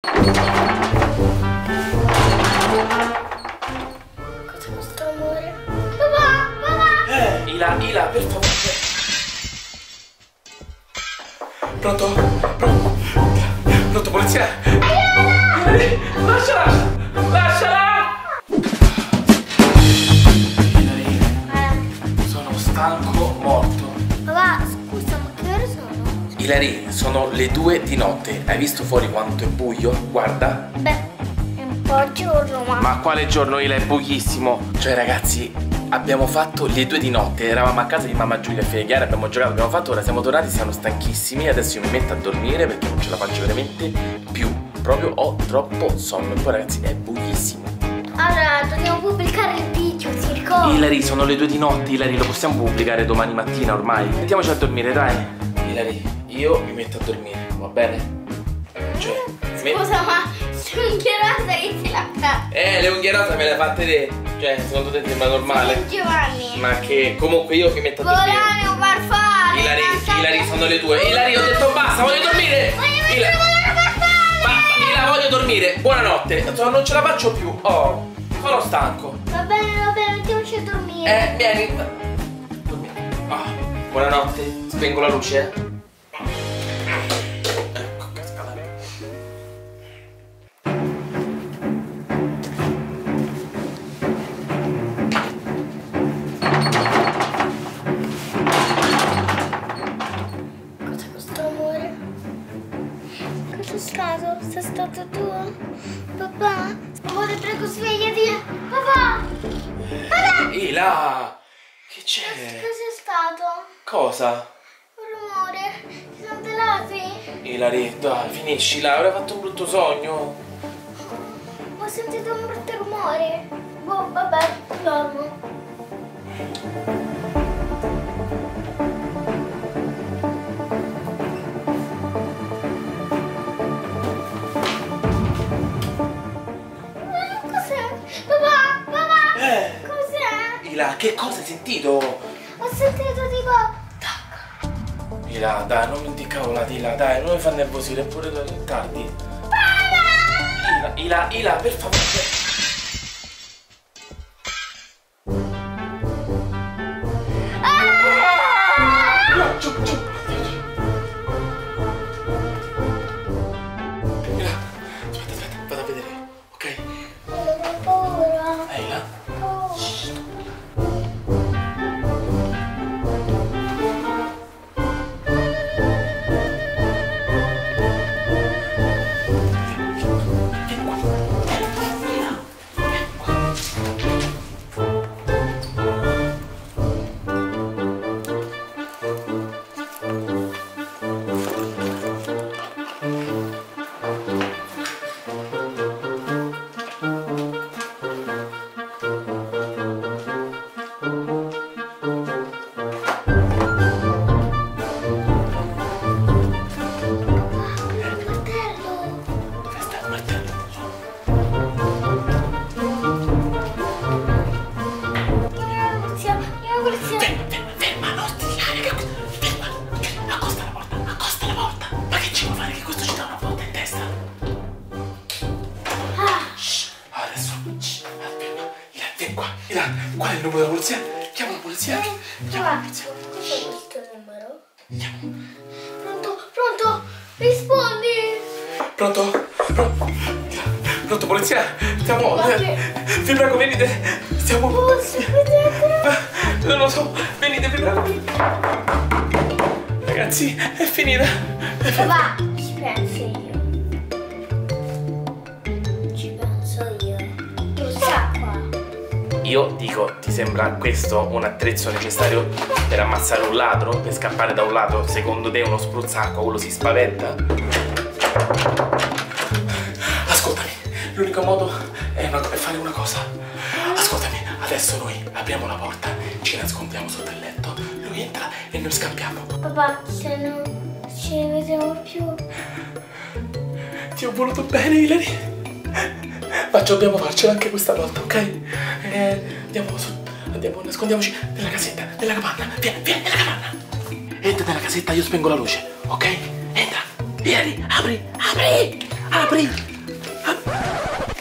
Cos'è questo amore? Papà, papà! Eh, Ila, Ila, per favore. Pronto? Pronto? Pronto, polizia? Lasciala! Lasciala! Sono? Hilary, sono le due di notte. Hai visto fuori quanto è buio? Guarda. Beh, è un po' giorno, ma... Ma quale giorno, Ila? È buchissimo. Cioè, ragazzi, abbiamo fatto le due di notte. Eravamo a casa di mamma Giulia e figlia Chiara, abbiamo giocato, abbiamo fatto, ora siamo tornati, siamo stanchissimi. Adesso io mi metto a dormire perché non ce la faccio veramente più. Proprio ho troppo sonno. Poi, ragazzi, è buchissimo. Allora, dobbiamo pubblicare il video, ti ricordi? Hilary, sono le due di notte, Hilary, lo possiamo pubblicare domani mattina ormai? Mettiamoci a dormire, dai. Hilary, io mi metto a dormire, va bene? Cioè, Scusa, ma l'unghierata che ti l'ha fatta? Eh, le unghie rose me le hai fatte te. Cioè, secondo te sembra normale? Giovanni. Ma che comunque io mi metto a dormire. Volano farfalle. Hilary, lascia- Hilary, sono le due. Hilary, ho detto basta, voglio dormire. Voglio Ila- mettere volano farfalle. Ma, Ila, voglio dormire. Buonanotte. Non ce la faccio più. Oh, sono stanco. Va bene, va bene, mettiamoci a dormire. Eh, vieni. Dormiamo. Ah, buonanotte. Spengo la luce. Prego, svegliati. Papà! Papà! Ila, che c'è? Cos'è stato? Cosa? Un rumore. Ti sono pelati? Ilari, dai, finiscila, avrei fatto un brutto sogno. Ho sentito un brutto rumore. Boh, vabbè, dormo. Papà, papà! Eh, Cos'è? Ila, che cosa hai sentito? Ho sentito tipo... Tac. Ila, dai, non mi incavolati, Ila, dai, non mi fa nervosire, è pure tardi. Ila, Ila, Ila, per favore. Qual è il numero della polizia? Chiama la polizia, chiama la polizia. cos'è questo numero? Chiama. Pronto? Pronto? Rispondi! Pronto? Pronto? Pronto, polizia? Stiamo... Eh, vi prego, venite, stiamo... Oh, vedete? Non lo so, venite, vi prego. Ragazzi, è finita. Papà, ci penso Io dico, ti sembra questo un attrezzo necessario per ammazzare un ladro? Per scappare da un ladro? Secondo te uno spruzzacqua, quello si spaventa? Ascoltami, l'unico modo è, una- è fare una cosa. Ascoltami, adesso noi apriamo la porta, ci nascondiamo sotto il letto, lui entra e noi scappiamo. Papà, se non ci vediamo più. Ti ho voluto bene, Hilary. Ma dobbiamo farcela anche questa volta, ok? Eh, andiamo su. Andiamo, nascondiamoci nella casetta, nella capanna. Vieni, vieni nella capanna. Entra nella casetta, io spengo la luce, ok? Entra. Vieni, apri, apri. Apri!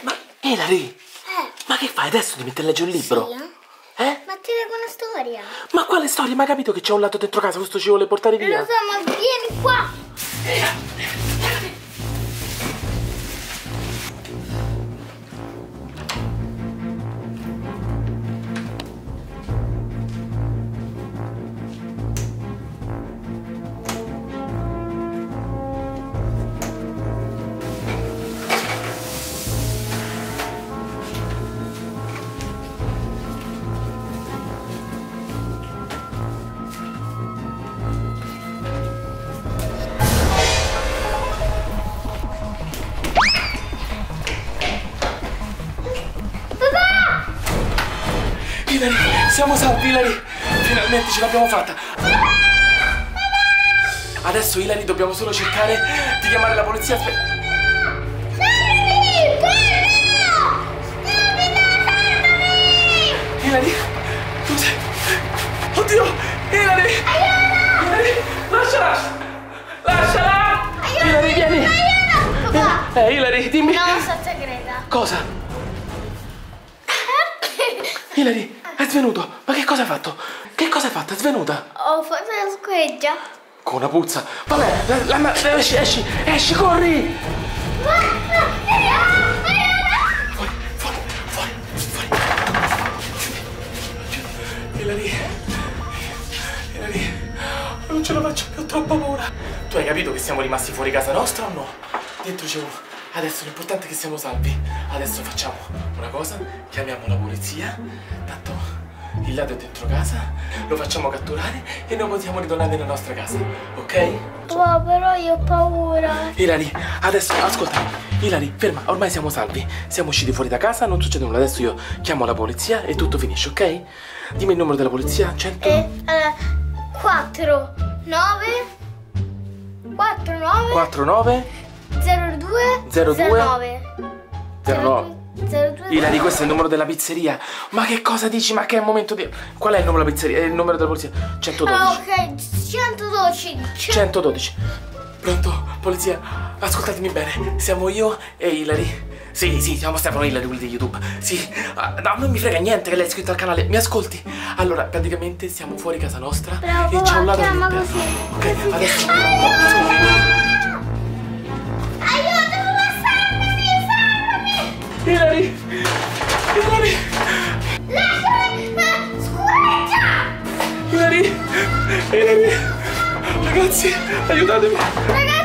Ma Hilary, Eh, ma che fai adesso? Metti a leggere un libro? sì, eh? Eh? Ma ti leggo una storia. Ma quale storia? Ma hai capito che c'è un lato dentro casa? Questo ci vuole portare Lo via? so, ma vieni qua. Papà! Hilary, siamo salvi, Hilary! Finalmente ce l'abbiamo fatta! Adesso, Hilary, dobbiamo solo cercare di chiamare la polizia. Aspe- Salvami! Guarda! Salvami! Hilary, tu sei. Oddio! Hilary! Hilary, lasciala! Lasciala! Hilary, vieni! Aiuto! Papà! Eh, Hilary, dimmi. No, sta segreta. Cosa? Hilary, è svenuto! Ma che cosa hai fatto? Che cosa hai fatto? È svenuta! Ho fatto la squeggia. Con una puzza! Vabbè, la, la, la- esci, esci, esci, corri! Guarda! Aiuto! Fuori, fuori, fuori, fuori! Hilary, Hilary, non ce la faccio più, ho troppa paura! Tu hai capito che siamo rimasti fuori casa nostra o no? Dentro c'è uno. Adesso l'importante è che siamo salvi. Adesso facciamo una cosa, chiamiamo la polizia, tanto il lato è dentro casa, lo facciamo catturare e noi possiamo ritornare nella nostra casa, ok? Papà, però io ho paura. Ilari, adesso ascolta. Ilari, ferma, ormai siamo salvi. Siamo usciti fuori da casa, non succede nulla. Adesso io chiamo la polizia e tutto finisce, ok? Dimmi il numero della polizia, 100. E allora, 4, 9, 4, 9, 49 02, 02, 09. 09. 02, Ilari, questo è il numero della pizzeria. Ma che cosa dici? Ma che è il momento di. Qual è il numero della pizzeria? È il numero della polizia? 112. Ah, ok, 112. 112. Pronto, polizia? Ascoltatemi bene. Siamo io e Ilari. Sì, sì, siamo Stefano Ilari, quelli di YouTube. Sì. Ah, no, non mi frega niente che lei è iscritto al canale. Mi ascolti? Allora, praticamente siamo fuori casa nostra Bravo, e c'è un all'interno. così. Ok, adesso. Aiuto, Grazie, aiutatemi. Ragazzi.